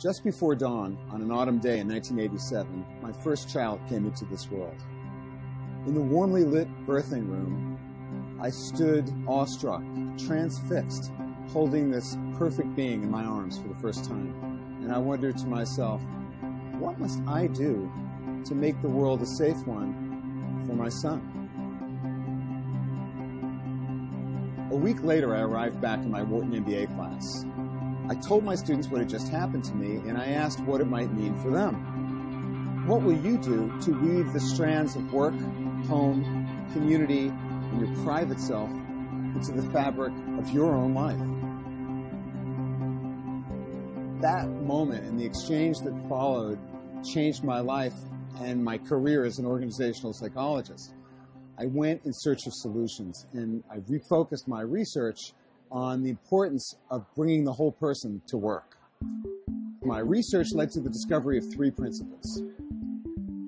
Just before dawn, on an autumn day in 1987, my first child came into this world. In the warmly lit birthing room, I stood awestruck, transfixed, holding this perfect being in my arms for the first time. And I wondered to myself, what must I do to make the world a safe one for my son? A week later, I arrived back in my Wharton MBA class. I told my students what had just happened to me, and I asked what it might mean for them. What will you do to weave the strands of work, home, community, and your private self into the fabric of your own life? That moment and the exchange that followed changed my life and my career as an organizational psychologist. I went in search of solutions and I refocused my research on the importance of bringing the whole person to work. My research led to the discovery of three principles.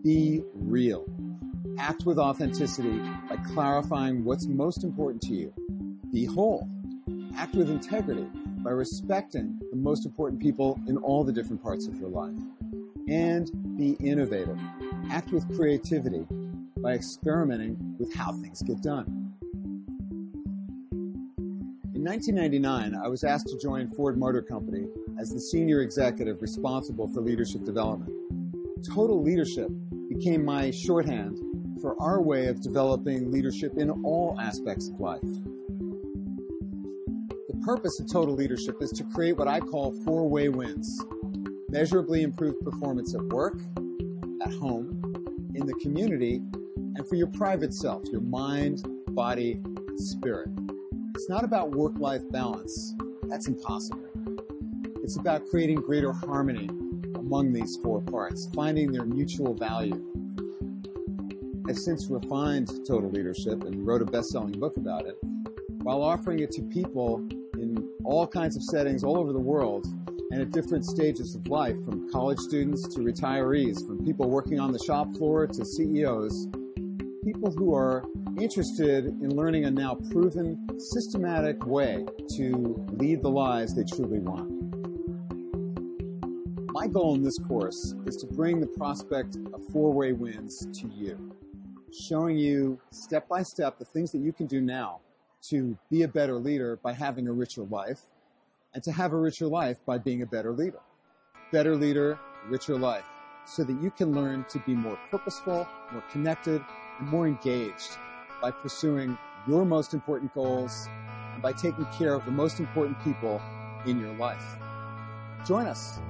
Be real. Act with authenticity by clarifying what's most important to you. Be whole. Act with integrity by respecting the most important people in all the different parts of your life. And be innovative. Act with creativity by experimenting with how things get done. 1999, I was asked to join Ford Motor Company as the senior executive responsible for leadership development. Total leadership became my shorthand for our way of developing leadership in all aspects of life. The purpose of total leadership is to create what I call four way wins measurably improved performance at work, at home, in the community, and for your private self, your mind, body, and spirit. It's not about work life balance. That's impossible. It's about creating greater harmony among these four parts, finding their mutual value. I've since refined total leadership and wrote a best selling book about it while offering it to people in all kinds of settings all over the world and at different stages of life, from college students to retirees, from people working on the shop floor to CEOs, people who are interested in learning a now proven, systematic way to lead the lives they truly want. My goal in this course is to bring the prospect of four-way wins to you, showing you step by step the things that you can do now to be a better leader by having a richer life, and to have a richer life by being a better leader. Better leader, richer life, so that you can learn to be more purposeful, more connected, and more engaged by pursuing your most important goals and by taking care of the most important people in your life. Join us.